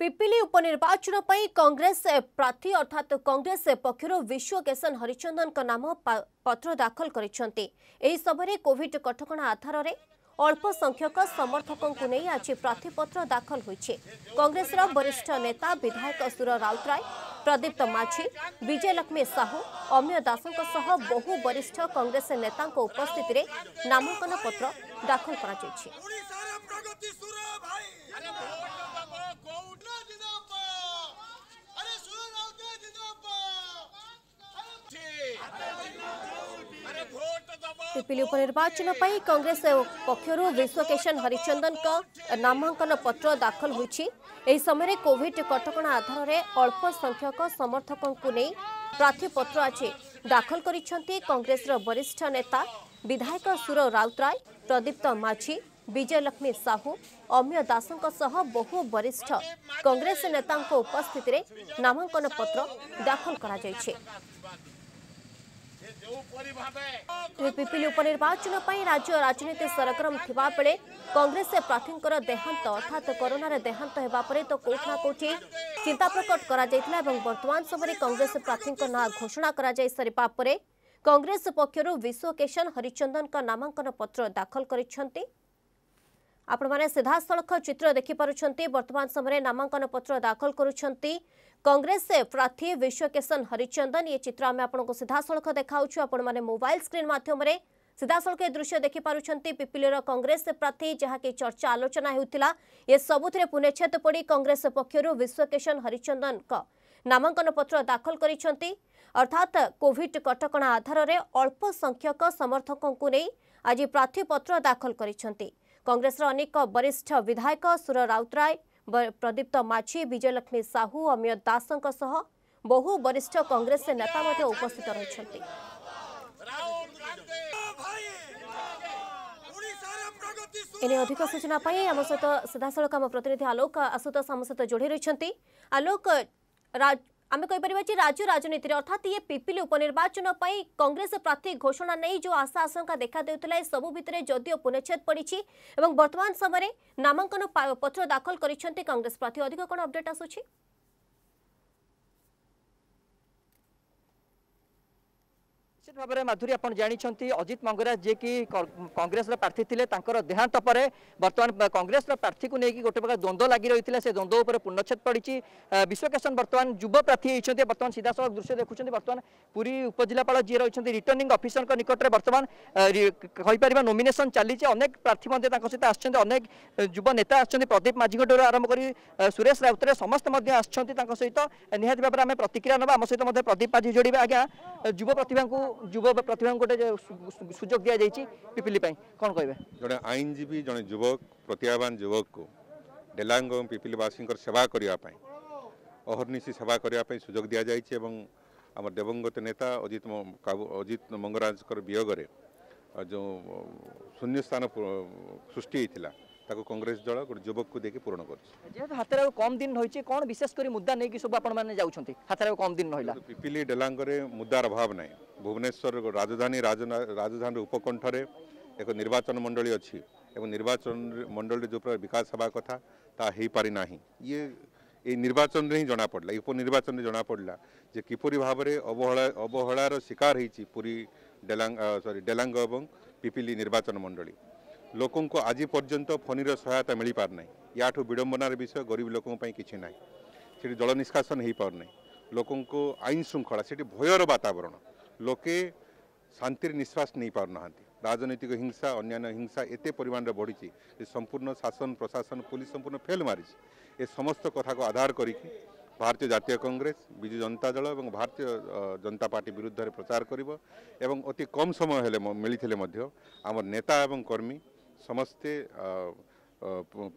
ପିପିଲି ଉପନିର୍ବାଚନ ପାଇଁ କଂଗ୍ରେସ ପ୍ରାର୍ଥୀ ଅର୍ଥାତ୍ କଂଗ୍ରେସ ପକ୍ଷରୁ ବିଶ୍ୱକେଶନ ହରିଚନ୍ଦନଙ୍କ ନାମ ପତ୍ର ଦାଖଲ କରିଛନ୍ତି ଏହି ସମୟରେ କୋଭିଡ କଟକଣା ଆଧାରରେ अल्संख्यक सम आज प्रर्थीपत्र दाखल कंग्रेस र वरिष्ठ नेता विधायक सुर राउतराय प्रदीप्त माझी साहू साहु अम्य सह बहु वरिष्ठ कंग्रेस नेता उपस्थितिले नामा पत्र छे. ପିପିଲି ଉପନିର୍ବାଚନ ପାଇଁ କଂଗ୍ରେସ ପକ୍ଷରୁ ବିଶ୍ୱକେଶନ ହରିଚନ୍ଦନଙ୍କ ନାମାଙ୍କନ ପତ୍ର ଦାଖଲ ହୋଇଛି ଏହି ସମୟରେ କୋଭିଡ କଟକଣା ଆଧାରରେ ଅଳ୍ପ ସଂଖ୍ୟକ ସମର୍ଥକଙ୍କୁ ନେଇ ପ୍ରାର୍ଥୀପତ୍ର ଆଜି ଦାଖଲ କରିଛନ୍ତି କଂଗ୍ରେସର ବରିଷ୍ଠ ନେତା ବିଧାୟକ ସୁର ରାଉତରାୟ ପ୍ରଦୀପ୍ତ ମାଝୀ ବିଜୟଲକ୍ଷ୍ମୀ ସାହୁ ଅମୀୟ ଦାସଙ୍କ ସହ ବହୁ ବରିଷ୍ଠ କଂଗ୍ରେସ ନେତାଙ୍କ ଉପସ୍ଥିତିରେ ନାମାଙ୍କନ ପତ୍ର ଦାଖଲ କରାଯାଇଛି ପିପିଲି ଉପନିର୍ବାଚନ ପାଇଁ ରାଜ୍ୟ ରାଜନୀତି ସରଗରମ ଥିବାବେଳେ କଂଗ୍ରେସ ପ୍ରାର୍ଥୀଙ୍କର ଦେହାନ୍ତ ଅର୍ଥାତ୍ କରୋନାରେ ଦେହାନ୍ତ ହେବା ପରେ ତ କୋଉଠି ନା କୋଉଠି ଚିନ୍ତା ପ୍ରକଟ କରାଯାଇଥିଲା ଏବଂ ବର୍ତ୍ତମାନ ସମୟରେ କଂଗ୍ରେସ ପ୍ରାର୍ଥୀଙ୍କ ନାଁ ଘୋଷଣା କରାଯାଇ ସାରିବା ପରେ କଂଗ୍ରେସ ପକ୍ଷରୁ ବିଶ୍ୱକେଶନ ହରିଚନ୍ଦନଙ୍କ ନାମାଙ୍କନ ପତ୍ର ଦାଖଲ କରିଛନ୍ତି ଆପଣମାନେ ସିଧାସଳଖ ଚିତ୍ର ଦେଖିପାରୁଛନ୍ତି ବର୍ତ୍ତମାନ ସମୟରେ ନାମାଙ୍କନ ପତ୍ର ଦାଖଲ କରୁଛନ୍ତି କଂଗ୍ରେସ ପ୍ରାର୍ଥୀ ବିଶ୍ୱକେଶନ ହରିଚନ୍ଦନ ଏ ଚିତ୍ର ଆମେ ଆପଣଙ୍କୁ ସିଧାସଳଖ ଦେଖାଉଛୁ ଆପଣମାନେ ମୋବାଇଲ ସ୍କ୍ରିନ୍ ମାଧ୍ୟମରେ ସିଧାସଳଖ ଏ ଦୃଶ୍ୟ ଦେଖିପାରୁଛନ୍ତି ପିପିଲିର କଂଗ୍ରେସ ପ୍ରାର୍ଥୀ ଯାହାକି ଚର୍ଚ୍ଚା ଆଲୋଚନା ହେଉଥିଲା ଏ ସବୁଥିରେ ପୁନଚ୍ଛେଦ ପଡ଼ି କଂଗ୍ରେସ ପକ୍ଷରୁ ବିଶ୍ୱକେଶନ ହରିଚନ୍ଦନଙ୍କ ନାମାଙ୍କନ ପତ୍ର ଦାଖଲ କରିଛନ୍ତି ଅର୍ଥାତ୍ କୋଭିଡ କଟକଣା ଆଧାରରେ ଅଳ୍ପ ସଂଖ୍ୟକ ସମର୍ଥକଙ୍କୁ ନେଇ ଆଜି ପ୍ରାର୍ଥୀପତ୍ର ଦାଖଲ କରିଛନ୍ତି କଂଗ୍ରେସର ଅନେକ ବରିଷ୍ଠ ବିଧାୟକ ସୁର ରାଉତରାୟ ପ୍ରଦୀପ୍ତ ମାଝୀ ବିଜୟଲକ୍ଷ୍ମୀ ସାହୁ ଅମୀୟ ଦାସଙ୍କ ସହ ବହୁ ବରିଷ୍ଠ କଂଗ୍ରେସ ନେତା ମଧ୍ୟ ଉପସ୍ଥିତ ରହିଛନ୍ତି এনে অধিক সূচনা পাই আমার সহ সিধাসলখ আমার প্রতিনিধি আলোক আশুতোষ আমার সহ যোড়ি রয়েছেন আলোক आम कहीपर राज्य राजनीति अर्थात ये पिपिली उपनिर्वाचन कंग्रेस प्रार्थी घोषणा नहीं जो आशा आशंका देखा देता सबू भितर जदयू पुनच्छेद पड़ी बर्तमान समय नामांकन पत्र दाखल करंग्रेस प्रार्थी अधिक कौन अपडेट आसूरी ନିଶ୍ଚିତ ଭାବରେ ମାଧୁରୀ ଆପଣ ଜାଣିଛନ୍ତି ଅଜିତ ମଙ୍ଗରାଜ ଯିଏକି କଂଗ୍ରେସର ପ୍ରାର୍ଥୀ ଥିଲେ ତାଙ୍କର ଦେହାନ୍ତ ପରେ ବର୍ତ୍ତମାନ କଂଗ୍ରେସର ପ୍ରାର୍ଥୀକୁ ନେଇକି ଗୋଟେ ପ୍ରକାର ଦ୍ୱନ୍ଦ୍ୱ ଲାଗି ରହିଥିଲା ସେ ଦ୍ୱନ୍ଦ୍ୱ ଉପରେ ପୂର୍ଣ୍ଣଚ୍ଛେଦ ପଡ଼ିଛି ବିଶ୍ୱକେଶନ ବର୍ତ୍ତମାନ ଯୁବ ପ୍ରାର୍ଥୀ ହୋଇଛନ୍ତି ବର୍ତ୍ତମାନ ସିଧାସଳଖ ଦୃଶ୍ୟ ଦେଖୁଛନ୍ତି ବର୍ତ୍ତମାନ ପୁରୀ ଉପଜିଲ୍ଲାପାଳ ଯିଏ ରହିଛନ୍ତି ରିଟର୍ଣ୍ଣିଂ ଅଫିସରଙ୍କ ନିକଟରେ ବର୍ତ୍ତମାନ କହିପାରିବା ନୋମିନେସନ୍ ଚାଲିଛି ଅନେକ ପ୍ରାର୍ଥୀ ମଧ୍ୟ ତାଙ୍କ ସହିତ ଆସିଛନ୍ତି ଅନେକ ଯୁବ ନେତା ଆସିଛନ୍ତି ପ୍ରଦୀପ ମାଝୀଙ୍କଠାରୁ ଆରମ୍ଭ କରି ସୁରେଶ ରାଉତରାୟ ସମସ୍ତେ ମଧ୍ୟ ଆସିଛନ୍ତି ତାଙ୍କ ସହିତ ନିହାତି ଭାବରେ ଆମେ ପ୍ରତିକ୍ରିୟା ନେବା ଆମ ସହିତ ମଧ୍ୟ ପ୍ରଦୀପ ମାଝୀ ଯୋଡ଼ିବେ ଆଜ୍ଞା ଯୁବ ପ୍ରତିଭାଙ୍କୁ जुव प्रतिभा गोटे सुजोग दि जाए पिपिली कौन कह जो आईनजीवी जन जुवक प्रतिभावान जुवक को डेलांग पिपिलीवासी सेवा करने अहर्निशी सेवा करने सुजोग दि जाइए आम दिवंगत नेता अजित अजित मंगराज वियोग जो शून्य स्थान सृष्टि कांग्रेस दल गोटे जुवक को देखिए पूरण कर हाथ में कम दिन रही कौन विशेषकर मुदा नहीं कि सब आप जाते हाथ में कम दिन रहा पिपिली डेलांगे मुदार अभाव ना ভুবনেশ্বর রাজধানী রাজধানীর উপকণ্ঠে এক নির্বাচন ମଣ୍ଡଳୀ ଅଛି ଏବଂ ନିର୍ବାଚନ ମଣ୍ଡଳୀରେ ଯେଉଁ ପ୍ରକାର ବିକାଶ ହେବା କଥା ତାହା না ইয়ে এই নির্বাচন হি জনা পড়া এই উপনির্বাচনরে জনা পড়া যে কিপর ভাবে অবহেলা অবহেলার শিকার হয়েছি পুরী ডেলাং সরি ডেলাঙ্গ এবং পিপিলি নির্বাচন মণ্ডলী লোক আজ পর্যন্ত ফণির সহায়তা মিলিপার না ইয়াঠু বিড়ম্বনার বিষয় গরিব লোক কিছু না সেটি জল নিষ্কাশন হয়ে পার না লোক আইন শৃঙ্খলা সেটি ভয়র বাতাবরণ ଲୋକେ ଶାନ୍ତିରେ ନିଶ୍ୱାସ ନେଇପାରୁନାହାନ୍ତି ରାଜନୈତିକ ହିଂସା ଅନ୍ୟାନ୍ୟ ହିଂସା ଏତେ ପରିମାଣରେ ବଢ଼ିଛି ଯେ ସମ୍ପୂର୍ଣ୍ଣ ଶାସନ ପ୍ରଶାସନ ପୋଲିସ ସମ୍ପୂର୍ଣ୍ଣ ଫେଲ୍ ମାରିଛି ଏ ସମସ୍ତ କଥାକୁ ଆଧାର କରିକି ଭାରତୀୟ ଜାତୀୟ କଂଗ୍ରେସ ବିଜୁ ଜନତା ଦଳ ଏବଂ ଭାରତୀୟ ଜନତା ପାର୍ଟି ବିରୁଦ୍ଧରେ ପ୍ରଚାର କରିବ ଏବଂ ଅତି କମ୍ ସମୟ ହେଲେ ମିଳିଥିଲେ ମଧ୍ୟ ଆମର ନେତା ଏବଂ କର୍ମୀ ସମସ୍ତେ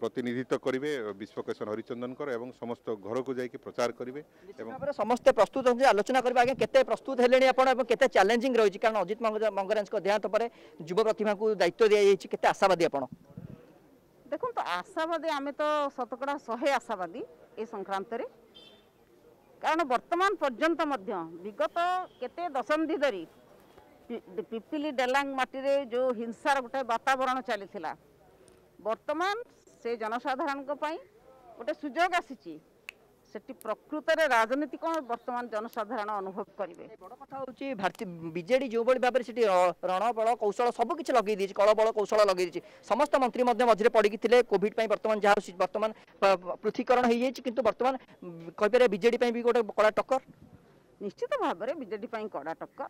প্রতিনিধিত্ব করবে বিশ্বকেশন হরিচন্দনকর এবং সমস্ত ঘরক যাই প্রচার করবে এবং সমস্ত প্রস্তুত হচ্ছে আলোচনা করবে আজ্ঞা কেতে প্রস্তুত হলে আপনার এবং কেতে চ্যালেঞ্জিং রয়েছে কারণ অজিত মঙ্গরাজ দেহান্ত পরে যুব প্রতিভা দায়িত্ব দিয়েছে কেতে আশাবাদী আপনার দেখুন তো আশাবাদী আমি তো শতকড়া শহে আশাবাদী এই সংক্রান্তরে কারণ বর্তমান পর্যন্ত মধ্য বিগত কেতে দশন্ধি ধরি পিপিলি ডেলাং মাটিরে যে হিংসার গোটে বাতাবরণ চালিছিলা ବର୍ତ୍ତମାନ ସେ ଜନସାଧାରଣଙ୍କ ପାଇଁ ଗୋଟେ ସୁଯୋଗ ଆସିଛି ସେଠି ପ୍ରକୃତରେ ରାଜନୀତି କ'ଣ ବର୍ତ୍ତମାନ ଜନସାଧାରଣ ଅନୁଭବ କରିବେ ବଡ଼ କଥା ହେଉଛି ଭାରତୀୟ ବିଜେଡ଼ି ଯେଉଁଭଳି ଭାବରେ ସେଠି ରଣବଳ କୌଶଳ ସବୁ କିଛି ଲଗେଇ ଦେଇଛି କଳବଳ କୌଶଳ ଲଗେଇ ଦେଇଛି ସମସ୍ତ ମନ୍ତ୍ରୀ ମଧ୍ୟ ମଝିରେ ପଡ଼ିକି ଥିଲେ କୋଭିଡ଼ ପାଇଁ ବର୍ତ୍ତମାନ ଯାହା ବର୍ତ୍ତମାନ ପୃଥକୀକରଣ ହେଇଯାଇଛି କିନ୍ତୁ ବର୍ତ୍ତମାନ କହିପାରିବା ବିଜେଡ଼ି ପାଇଁ ବି ଗୋଟେ କଡ଼ା ଟକ୍କର ନିଶ୍ଚିତ ଭାବରେ ବିଜେଡ଼ି ପାଇଁ କଡ଼ା ଟକ୍କର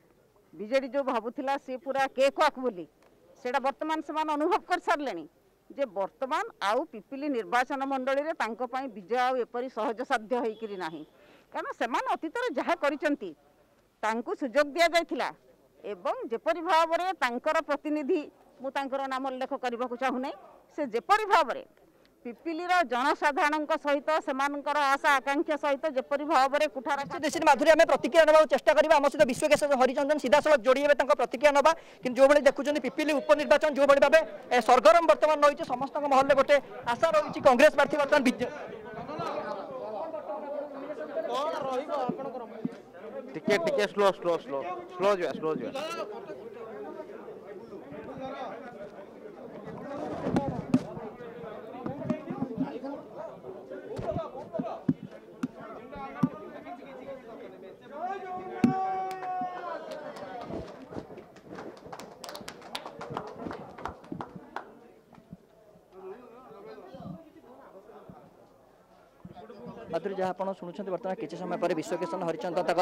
ବିଜେଡ଼ି ଯେଉଁ ଭାବୁଥିଲା ସେ ପୁରା କେ କ୍ୱାକ୍ ବୋଲି ସେଇଟା ବର୍ତ୍ତମାନ ସେମାନେ ଅନୁଭବ କରିସାରିଲେଣି যে বর্তমান আউ পিপিলি নির্বাচন মন্ডলী তাঙ্ক বিজয় আউ এপরি সহজ সাধ্য হয়েকি না কেন সে অতীতরে যা করেছেন তা সুযোগ দিয়া যাই এবং যেপরি ভাবে তাঁর প্রতিনিধি মু তাঁর নাম উল্লেখ করা চাহুনা সে ଯେପରି ভাবে ପିପିଲିର ଜନସାଧାରଣଙ୍କ ସହିତ ସେମାନଙ୍କର ଆଶା ଆକାଂକ୍ଷା ସହିତ ଯେପରି ଭାବରେ କୁଠାର ନିଶ୍ଚିତ ମାଧୁରୀ ଆମେ ପ୍ରତିକ୍ରିୟା ନେବାକୁ ଚେଷ୍ଟା କରିବା ଆମ ସହିତ ବିଶ୍ୱକେଶ ହରିଚନ୍ଦନ ସିଧାସଳଖ ଯୋଡ଼ି ହେବେ ତାଙ୍କ ପ୍ରତିକ୍ରିୟା ନେବା କିନ୍ତୁ ଯେଉଁଭଳି ଦେଖୁଛନ୍ତି ପିପିଲି ଉପନିର୍ବାଚନ ଯେଉଁଭଳି ଭାବେ ସରଗରମ ବର୍ତ୍ତମାନ ରହିଛି ସମସ୍ତଙ୍କ ମହଲରେ ଗୋଟେ ଆଶା ରହିଛି କଂଗ୍ରେସ ପ୍ରାର୍ଥୀ ବର୍ତ୍ତମାନ ଟିକେ ଟିକେ ସ୍ଲୋ ସ୍ଲୋ ସ୍ଲୋ ସ୍ଲୋ ଯିବା ସ୍ଲୋ ଯିବା ମାଧୁରୀ ଯାହା ଆପଣ ଶୁଣୁଛନ୍ତି ବର୍ତ୍ତମାନ କିଛି ସମୟ ପରେ ବିଶ୍ୱକିଷଣ ହରିଚନ୍ଦ ତାଙ୍କ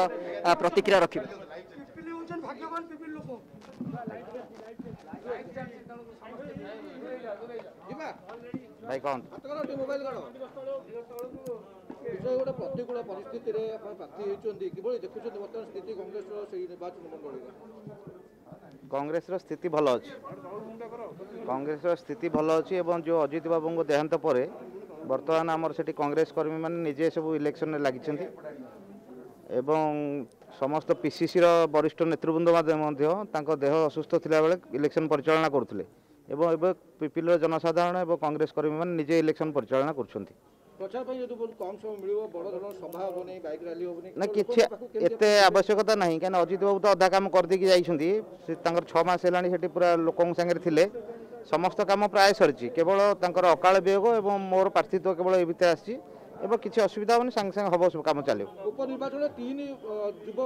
ପ୍ରତିକ୍ରିୟା ରଖିବେ ଭାଇ କଣ ବିଜୟ ଗୋଟେ ପ୍ରତିକୂଳ ପରିସ୍ଥିତିରେ ଆପଣ ପ୍ରାର୍ଥୀ ହେଇଛନ୍ତି କିଭଳି ଦେଖୁଛନ୍ତି ବର୍ତ୍ତମାନ ସ୍ଥିତି କଂଗ୍ରେସର ସେଇ ନିର୍ବାଚନ ମଣ୍ଡଳୀରେ କଂଗ୍ରେସର ସ୍ଥିତି ଭଲ ଅଛି କଂଗ୍ରେସର ସ୍ଥିତି ଭଲ ଅଛି ଏବଂ ଯେଉଁ ଅଜିତ ବାବୁଙ୍କ ଦେହାନ୍ତ ପରେ ବର୍ତ୍ତମାନ ଆମର ସେଠି କଂଗ୍ରେସ କର୍ମୀମାନେ ନିଜେ ସବୁ ଇଲେକ୍ସନରେ ଲାଗିଛନ୍ତି ଏବଂ ସମସ୍ତ ପିସିସିର ବରିଷ୍ଠ ନେତୃବୃନ୍ଦ ମଧ୍ୟ ତାଙ୍କ ଦେହ ଅସୁସ୍ଥ ଥିଲାବେଳେ ଇଲେକ୍ସନ ପରିଚାଳନା କରୁଥିଲେ ଏବଂ ଏବେ ପିପିଲିର ଜନସାଧାରଣ ଏବଂ କଂଗ୍ରେସ କର୍ମୀମାନେ ନିଜେ ଇଲେକ୍ସନ ପରିଚାଳନା କରୁଛନ୍ତି ନା କିଛି ଏତେ ଆବଶ୍ୟକତା ନାହିଁ କାହିଁକିନା ଅଜିତ ବାବୁ ତ ଅଧା କାମ କରିଦେଇକି ଯାଇଛନ୍ତି ସେ ତାଙ୍କର ଛଅ ମାସ ହେଲାଣି ସେଠି ପୁରା ଲୋକଙ୍କ ସାଙ୍ଗରେ ଥିଲେ সমস্ত কাম প্রায় সরিছি কেবল তাঁর অকাল বিয়োগ এবং মোর প্রার্থিত্ব কেবল এই ভিতরে আসছে এবং কিছু অসুবিধা হবনি সাংে সাংে হব সব কাম চালু উপনির্বাচন তিন যুব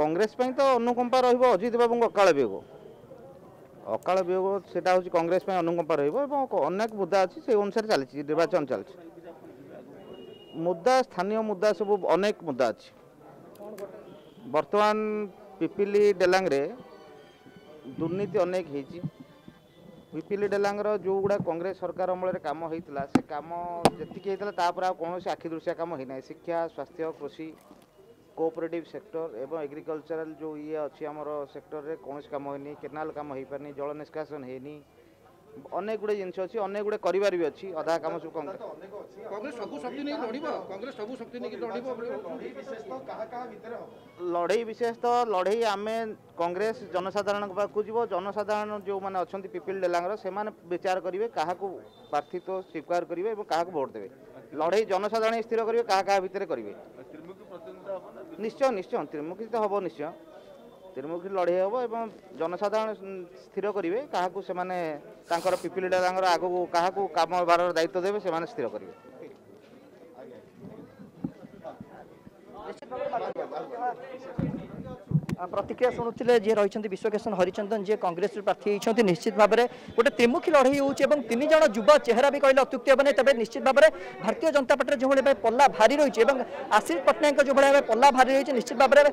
কংগ্রেস তো অনুকম্পা রহব অজিত বাবু অকাল বিয়োগ অকাল বিয়োগ সেটা হচ্ছে কংগ্রেস অনুকম্পা রহব এবং অনেক মুদা আছে সেই অনুসারে চালছে নির্বাচন চালছে মুদা স্থানীয় মুদা সব অনেক মুদা আছে বর্তমান पिपिली डेलांगे दुर्नीति अनेक पिपिली डेलांगर जो गुड़ा कांग्रेस सरकार अमल काम कम होता से कम जी होतापुर आ आखिदृशिया कम होना शिक्षा स्वास्थ्य कृषि कोअपरेटिव सेक्टर एवं एग्रीकल्चरल जो ये अच्छी सेक्टर में कौन काम होनी केनाल कम हो पारे जल निष्कासन होनी অনেক গুড়ে জিনিস আছে অনেক গুড়ে করিবার বি আছে অধা কাম সব কংগ্রেস কংগ্রেস সব শক্তি নেই লড়িব কংগ্রেস সব শক্তি নেই লড়িব লড়াই বিশেষ তো লড়াই আমি কংগ্রেস জনসাধারণ পাখু যাব জনসাধারণ যে মানে অনেক পিপিল ডেলাঙ্গর সে বিচার করবে কাহাকু প্রার্থীত্ব স্বীকার করবে এবং কাহাকু ভোট দেবে লড়াই জনসাধারণ স্থির করবে কাহা কাহা ভিতরে করবে নিশ্চয় নিশ্চয় ত্রিমুখী তো হব নিশ্চয় ত্রিমুখী লড়াই হব এবং জনসাধারণ স্থির করবে কাহকু সে তাঁর পিপিল নেতাঙ্কর আগুক কাহকু কামভার দায়িত্ব দেবে সে স্থির করবে Thank you. ପ୍ରତିକ୍ରିୟା ଶୁଣୁଥିଲେ ଯିଏ ରହିଛନ୍ତି ବିଶ୍ୱକେଶନ ହରିଚନ୍ଦନ ଯିଏ କଂଗ୍ରେସରୁ ପ୍ରାର୍ଥୀ ହୋଇଛନ୍ତି ନିଶ୍ଚିତ ଭାବରେ ଗୋଟେ ତ୍ରିମୁଖୀ ଲଢ଼େଇ ହେଉଛି ଏବଂ ତିନି ଜଣ ଯୁବ ଚେହେରା ବି କହିଲେ ଅତ୍ୟୁକ୍ତି ହେବ ନାହିଁ ତେବେ ନିଶ୍ଚିତ ଭାବରେ ଭାରତୀୟ ଜନତା ପାର୍ଟିର ଯେଉଁଭଳି ଭାବେ ପଲ୍ଲା ଭାରି ରହିଛି ଏବଂ ଆଶିଷ ପଟ୍ଟନାୟକଙ୍କ ଯେଉଁଭଳି ଭାବେ ପଲ୍ଲା ଭାରି ରହିଛି ନିଶ୍ଚିତ ଭାବରେ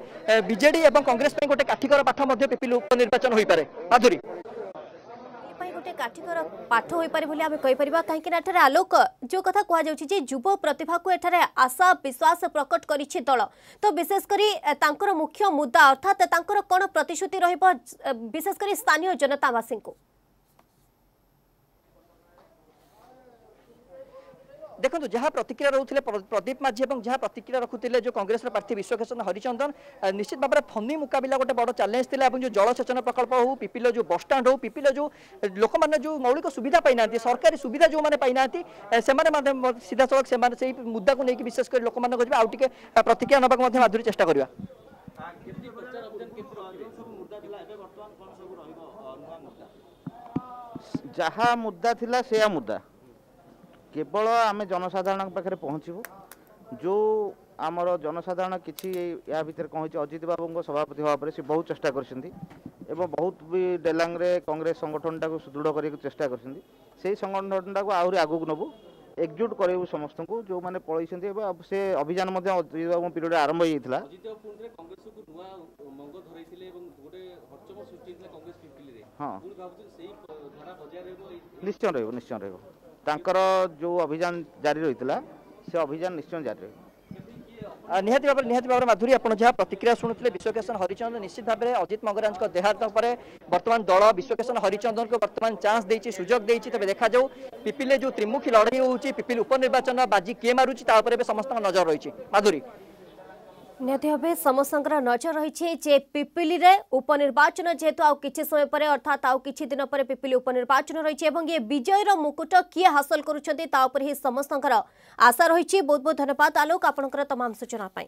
ବିଜେଡି ଏବଂ କଂଗ୍ରେସ ପାଇଁ ଗୋଟେ କାଠିକର ପାଠ ମଧ୍ୟ ପିପିଲି ଉପନିର୍ବାଚନ ହୋଇପାରେ ମାଧୁରୀ গোটে কাঠিকর পাঠ হয়েপরে বলে আমি কইপার কাহিঁকি না এখানে আলোক যে কথা কুহযাচ্ছে যে যুব প্রতিভা এখানে আশা বিশ্বাস প্রকট করেছে দল তো বিশেষ করে তাঁর মুখ্য মুদা অর্থাৎ তাঁর কোণ প্রতিশ্রুতি রহব বিশেষ করে স্থানীয় জনতাবাসী দেখুন যা প্রতিক্রিয়া রয়েছে প্রদীপ মাঝি এবং যা প্রতিক্রিয়া রাখুলে যে কংগ্রেসের প্রার্থী বিশ্বকেশন হরিচন্দন নিশ্চিত ভাবে ফনি মুকাবিলা গোটে বড় চ্যালেঞ্জ লা এবং যে জলসেচন প্রকল্প হো পিপিল যে বসষ্টাণ্ড হো পিপিল যে লোক মানে যে মৌলিক সুবিধা পাই না সরকারি সুবিধা যে পাই না সে সিধাসলখ সে সেই মুদা নিয়ে বিশেষ করে লোক মানুষ আউ টিকি প্রতিক্রিয়া নেওয়া মাধুরী চেষ্টা করা যা ମୁଦ୍ଦା লা সেয়া ମୁଦ୍ଦା কেবল আমি জনসাধারণ পাখে পৌঁছবু যে আমার জনসাধারণ কিছু ইয়া ভিতরে কম অজিত বাবু সভাপতি হওয়া পরে সে বহু চেষ্টা করছেন এবং বহু বি ডেলাংরে কংগ্রেস সংগঠনটা সুদৃঢ় করার চেষ্টা করছেন সেই সংগঠনটা আহরি আগুক নবু একজুট করাইবু সমস্ত যে পড়াইছেন এবং সে অভিযান অজিত বাবু পিড়ে আরম্ভ হয়েছিল হ্যাঁ নিশ্চয় রহব নিশ্চয় রহব ତାଙ୍କର ଯେଉଁ ଅଭିଯାନ ଜାରି ରହିଥିଲା ସେ ଅଭିଯାନ ନିଶ୍ଚୟ ଜାରି ରହିବ ନିହାତି ଭାବରେ ନିହାତି ଭାବରେ ମାଧୁରୀ ଆପଣ ଯାହା ପ୍ରତିକ୍ରିୟା ଶୁଣୁଥିଲେ ବିଶ୍ୱକେଶନ ହରିଚନ୍ଦନ ନିଶ୍ଚିତ ଭାବରେ ଅଜିତ ମଙ୍ଗରାଜଙ୍କ ଦେହାନ୍ତ ପରେ ବର୍ତ୍ତମାନ ଦଳ ବିଶ୍ୱକେଶନ ହରିଚନ୍ଦନଙ୍କୁ ବର୍ତ୍ତମାନ ଚାନ୍ସ ଦେଇଛି ସୁଯୋଗ ଦେଇଛି ତେବେ ଦେଖାଯାଉ ପିପିଲେ ଯେଉଁ ତ୍ରିମୁଖୀ ଲଢ଼େଇ ହେଉଛି ପିପିଲି ଉପନିର୍ବାଚନ ବାଜି କିଏ ମାରୁଛି ତା ଉପରେ ଏବେ ସମସ୍ତଙ୍କ ନଜର ରହିଛି ମାଧୁରୀ ᱱᱮᱛᱮ ᱦᱚᱵᱮ ᱥᱚᱢᱚᱥᱚᱝᱜᱨᱟ ᱱᱚᱡᱚᱨ ᱨᱦᱤ ᱪᱮ ᱯᱤᱯᱤᱞᱤᱨᱮ ᱩᱯᱱির্বাচন ᱡᱮᱛᱚ ᱟᱣ ᱠᱤᱪᱷᱮ ᱥᱚᱢᱚᱭ ᱯᱚᱨᱮ ᱟᱨᱛᱷᱟᱛ ᱟᱣ ᱠᱤᱪᱷᱤ ᱫᱤᱱ ᱯᱚᱨᱮ ᱯᱤᱯᱤᱞᱤ ᱩᱯᱱির্বাচন ᱨᱦᱤ ᱪᱮ ᱮᱵᱚᱝ ᱮ ᱵᱤᱡᱟᱭᱨᱟ ᱢᱩᱠᱩᱴ ᱠᱤ ᱦᱟᱥᱟᱞ ᱠᱚᱨᱩᱪᱷᱟ ᱛᱮ ᱛᱟ ᱩᱯᱨᱮ ᱦᱤ ᱥᱚᱢᱚᱥᱚᱝᱜᱨᱟ ᱟᱥᱟ ᱨᱦᱤ ᱪᱤ ᱵᱚᱫᱵᱚᱫ ଧᱱᱚᱣᱟᱫ ᱛᱟᱞᱚᱠ ᱟᱯᱱᱚᱠᱨᱟ ᱛᱚᱢᱟᱢ ᱥᱩᱪᱱᱟ ᱯᱟᱭ